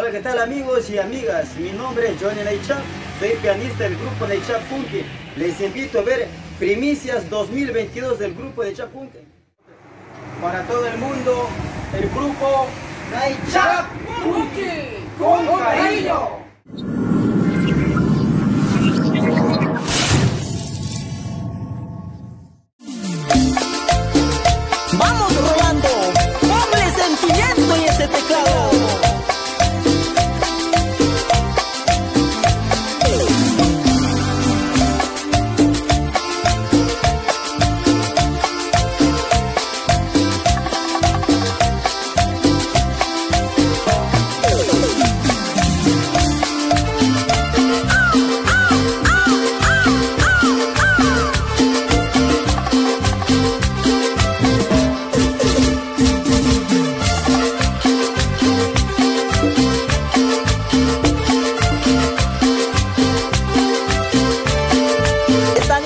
Hola, ¿qué tal amigos y amigas? Mi nombre es Johnny Neichap, soy pianista del grupo Neichap Punky. Les invito a ver Primicias 2022 del grupo de Punky. Para todo el mundo, el grupo Neichap Punky con cariño.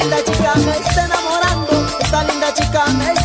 Linda chica me está enamorando, esta linda chica me está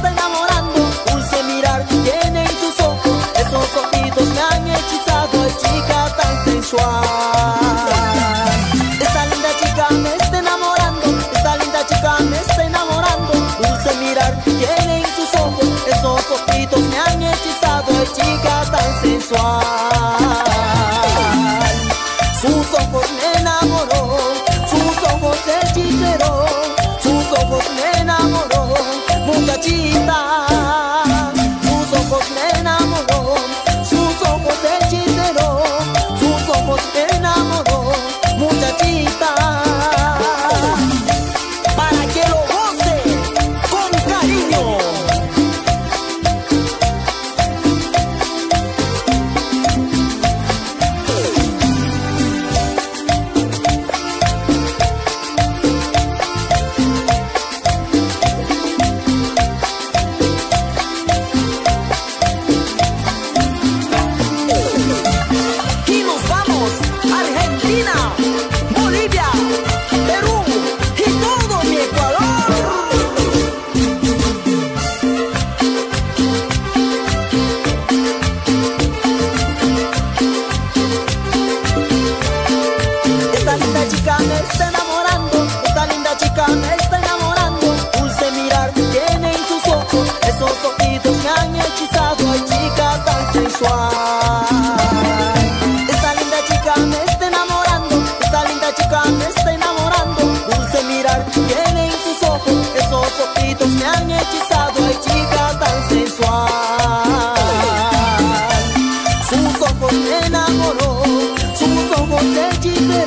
me han hechizado, ay chica tan sensual. Esta linda chica me está enamorando, esta linda chica me está enamorando. Dulce mirar tiene en sus ojos, esos ojitos me han hechizado, ay chica tan sensual. Sus ojos me enamoró, sus ojos hechicero,